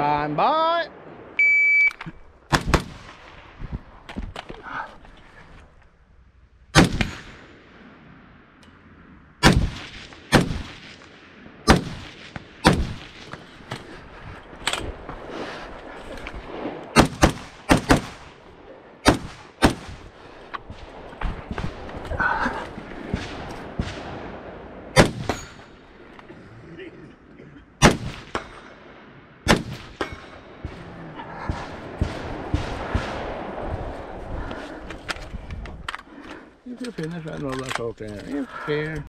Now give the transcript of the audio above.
Stand by. You can finish that another talk there. Here.